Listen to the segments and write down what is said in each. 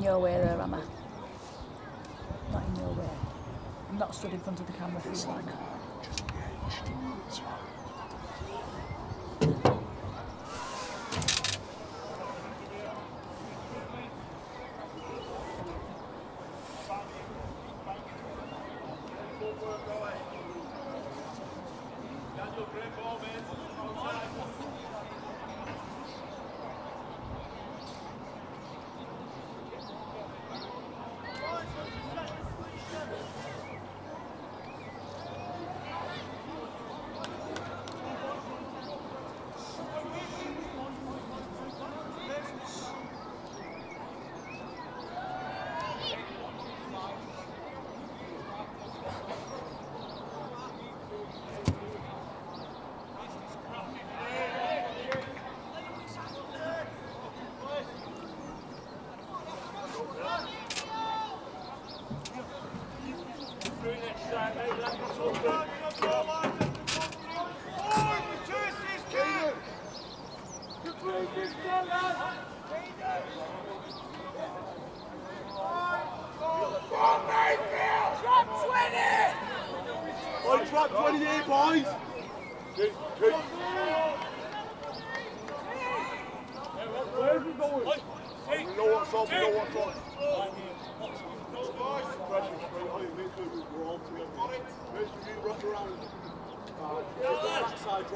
in your way there, am I? Not in your way. I'm not stood in front of the camera for you. Right.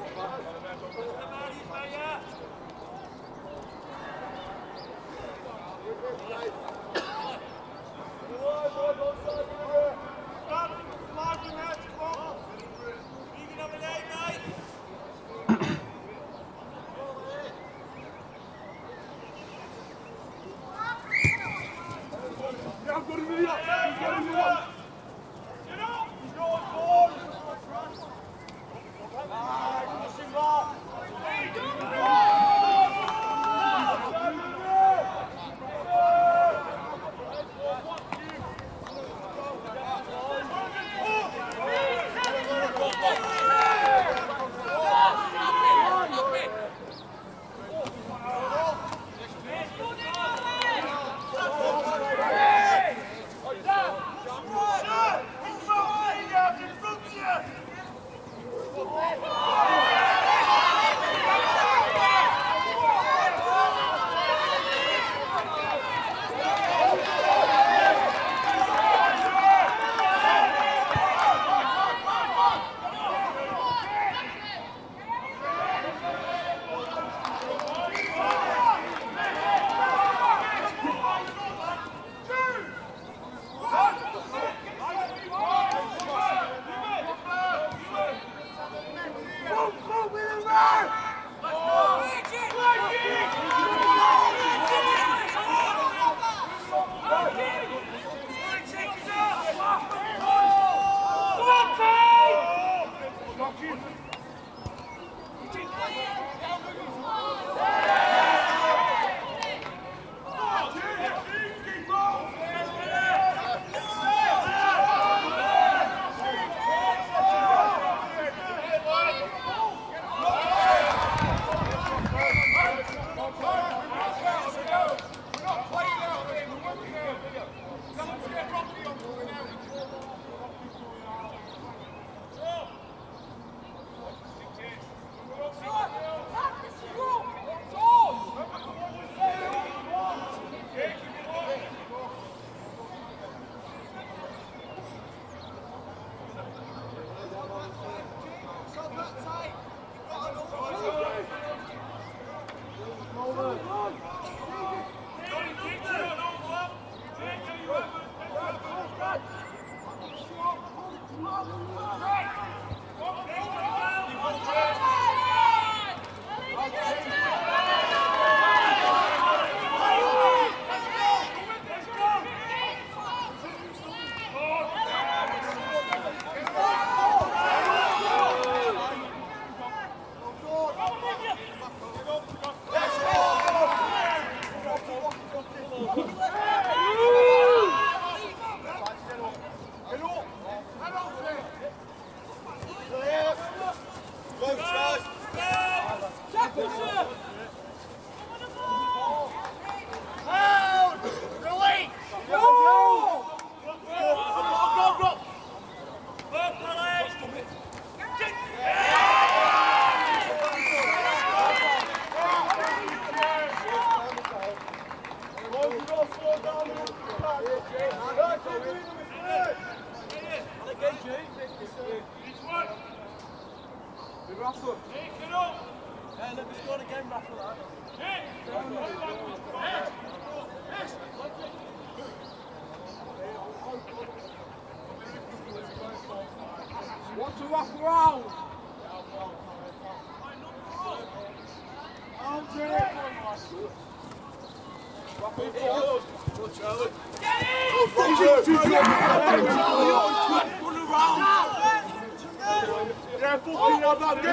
Yeah,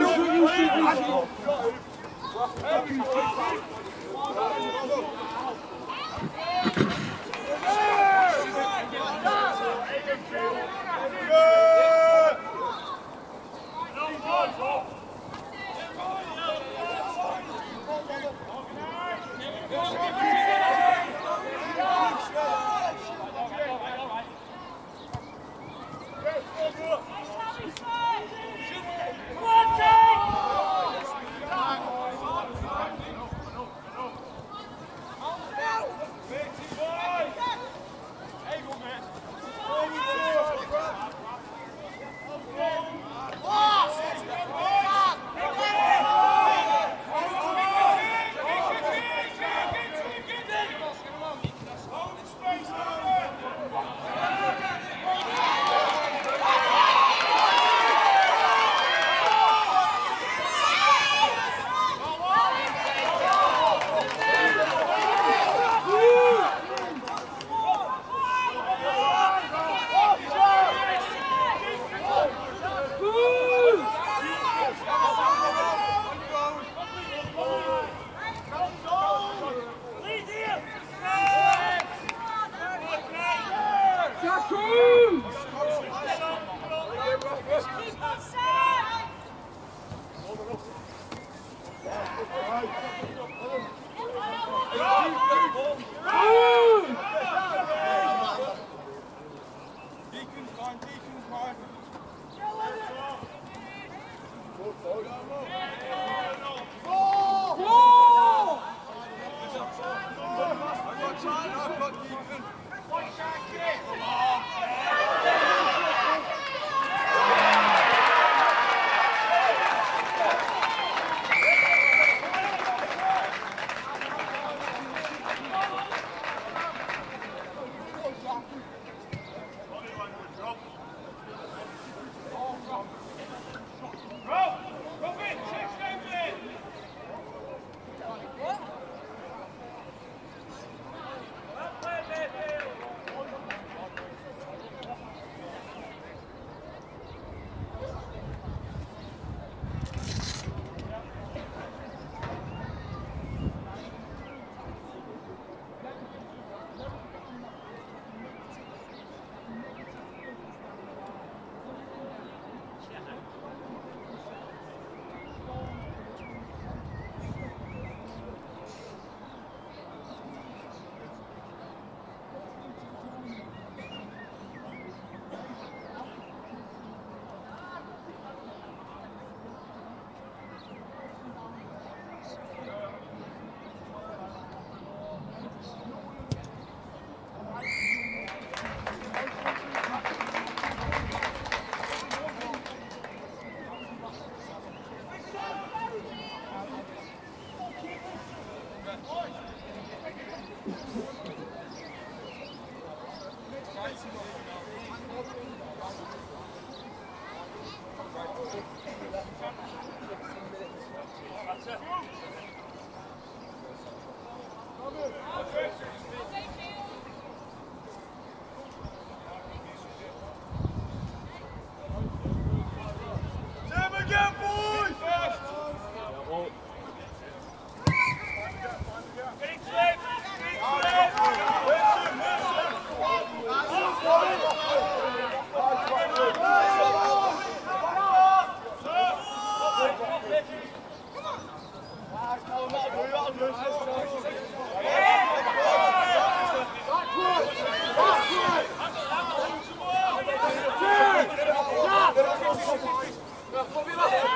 pressure. 야, 거기다.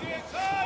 Get up!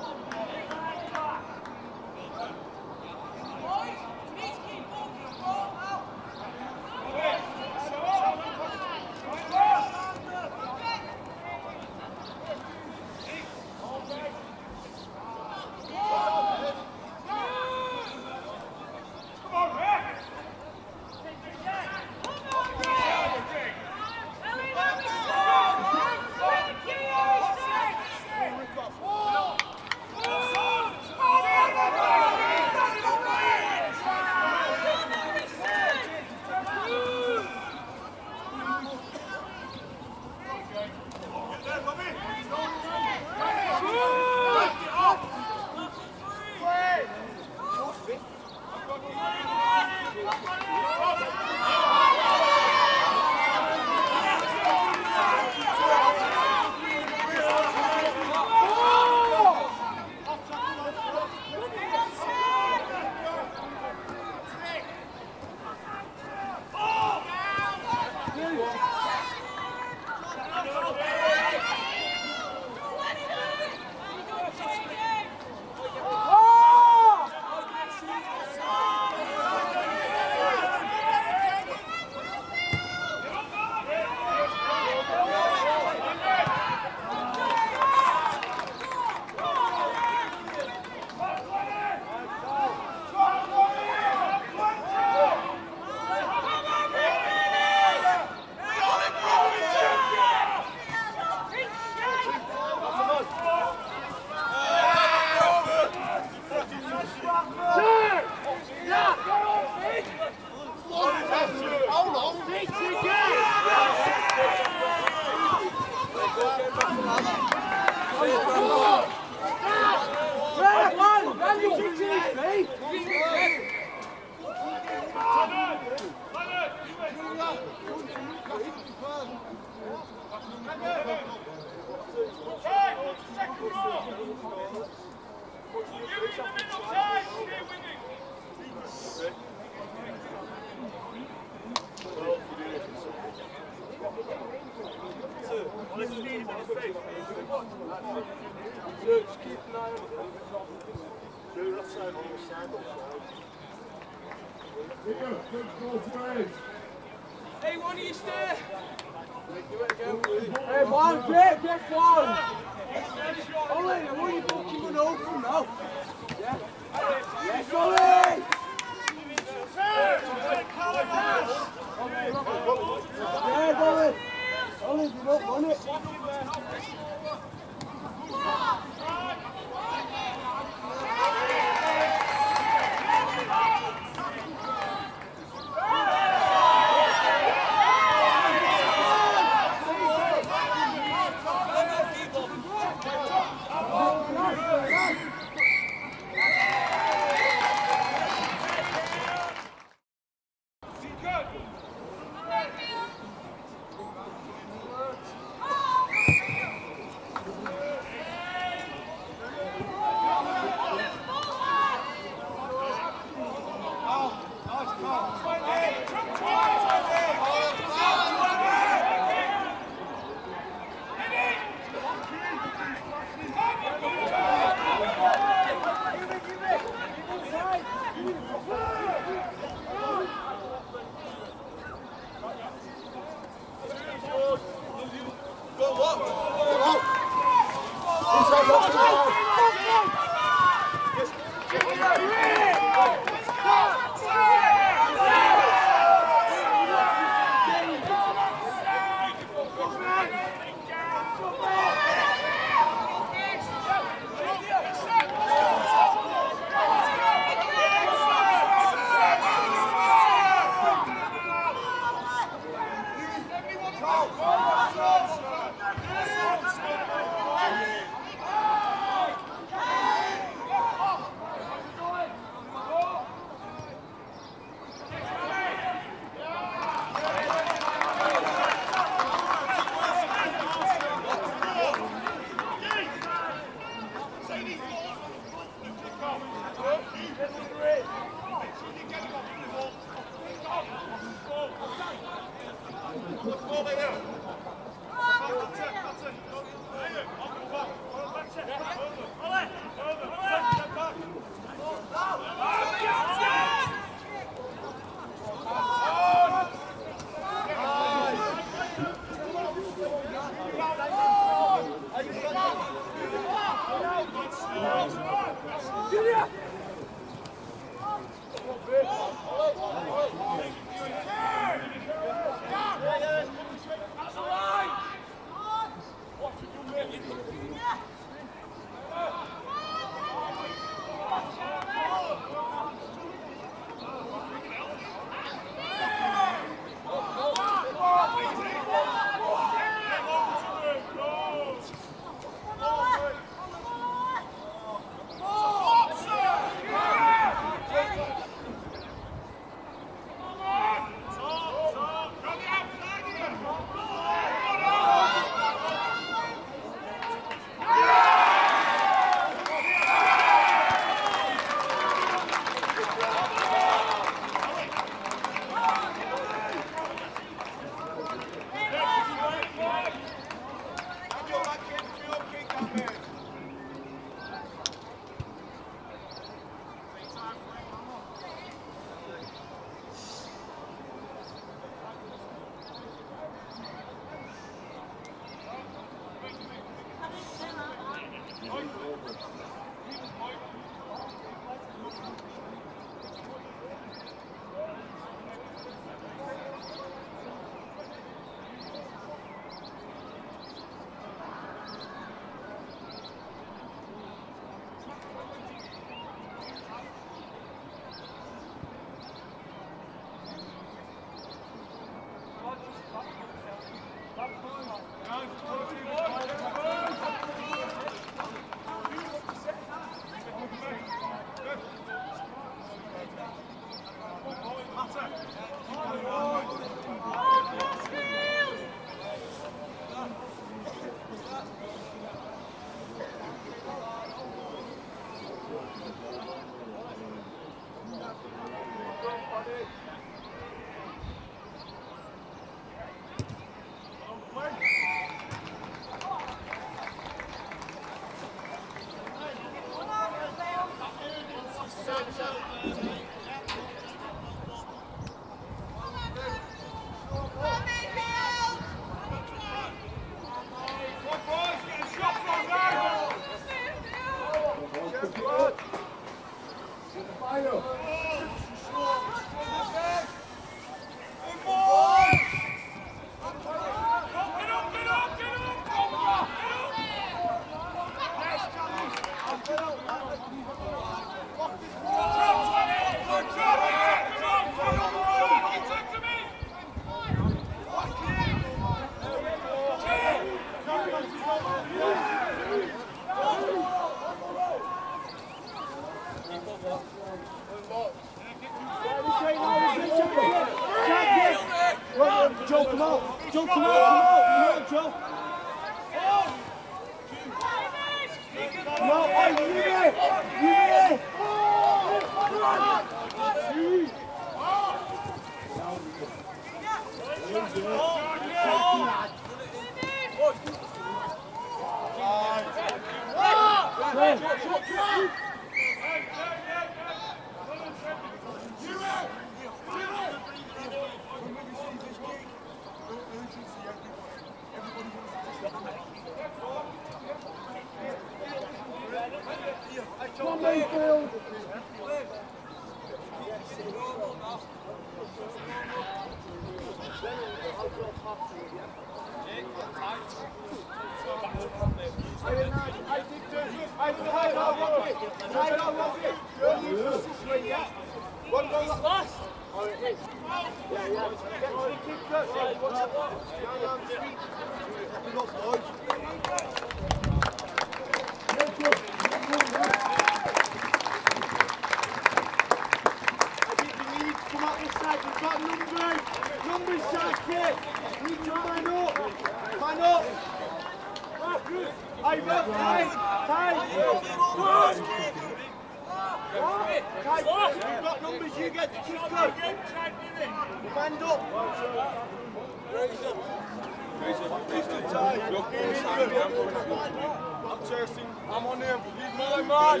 I'm on them. He's mine, man.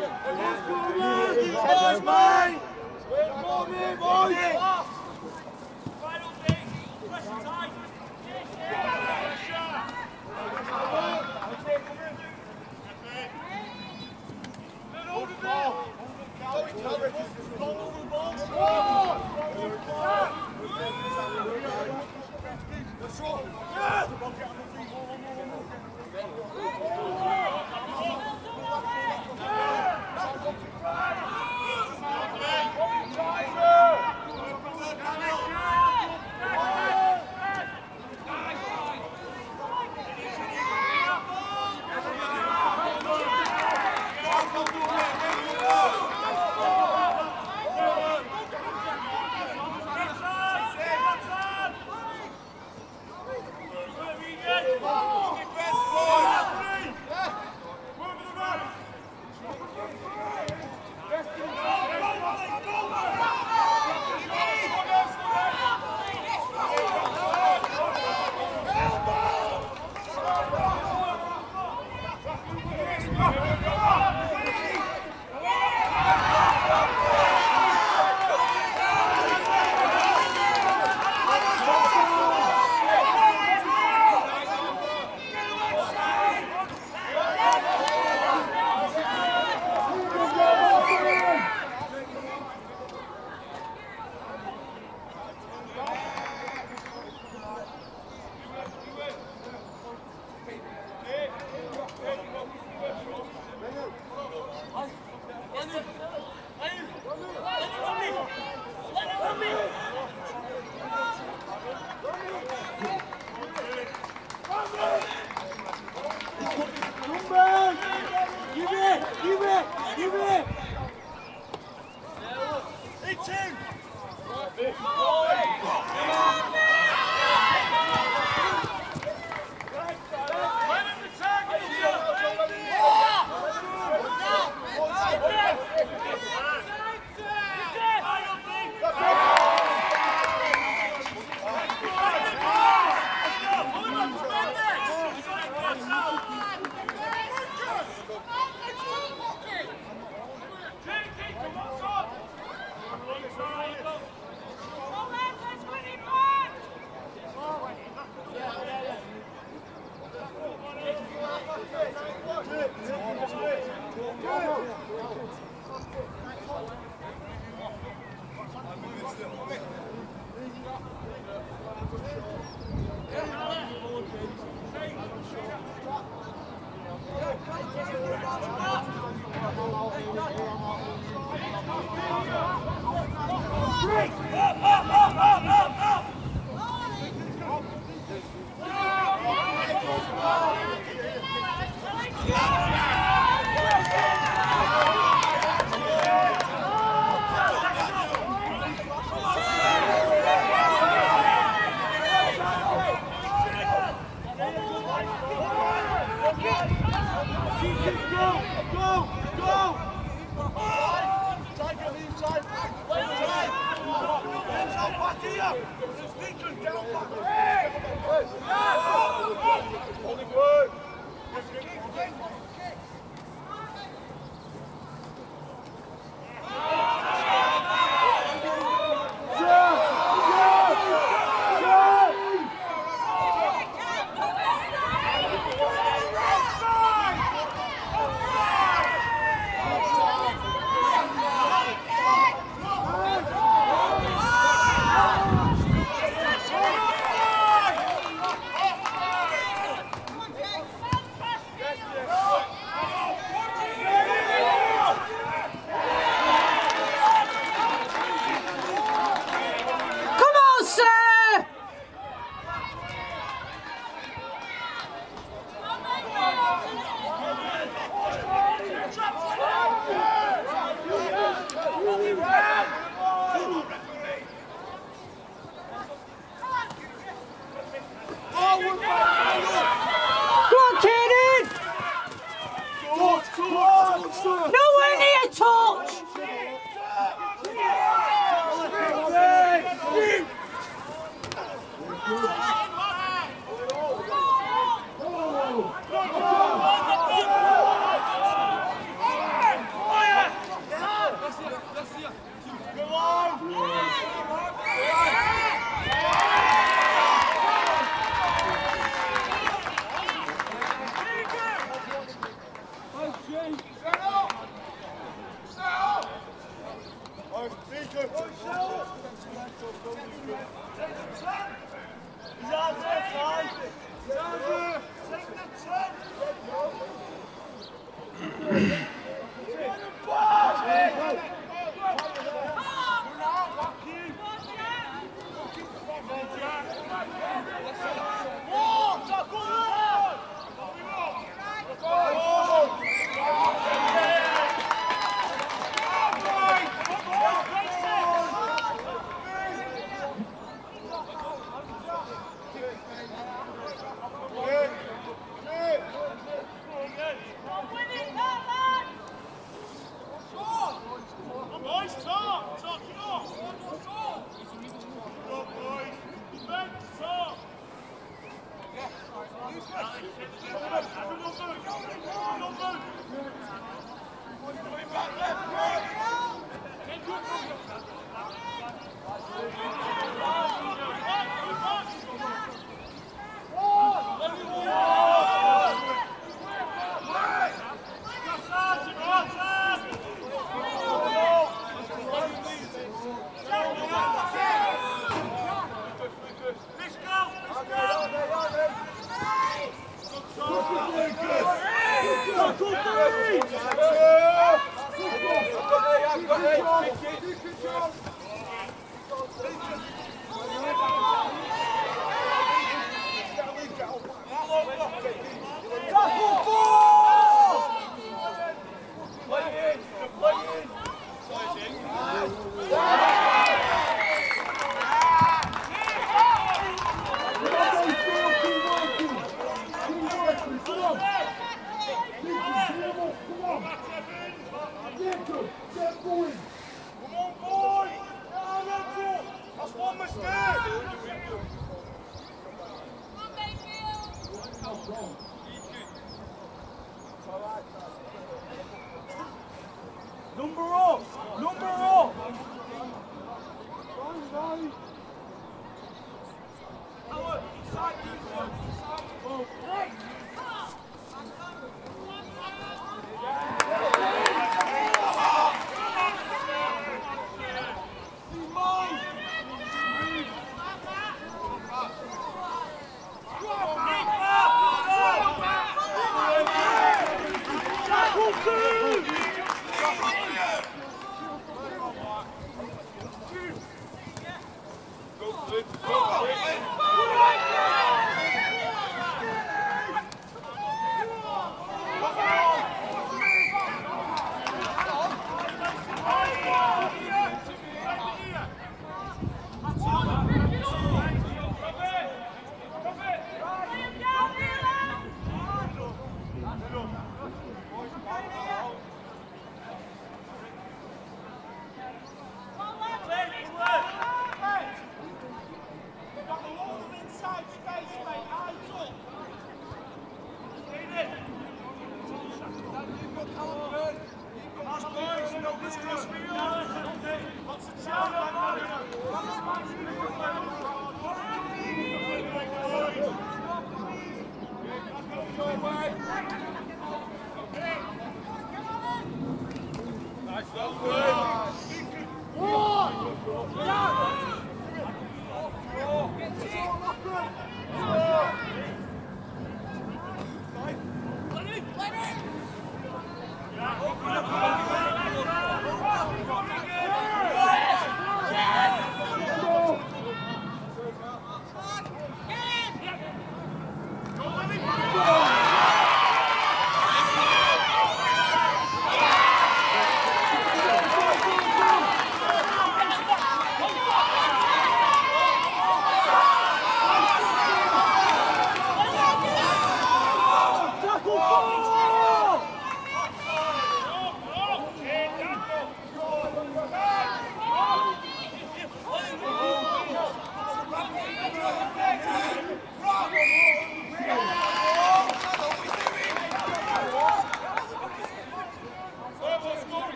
He's mine, mine. Where's more man, boys? Final day. Let's go. Yeah.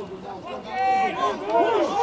Vamos!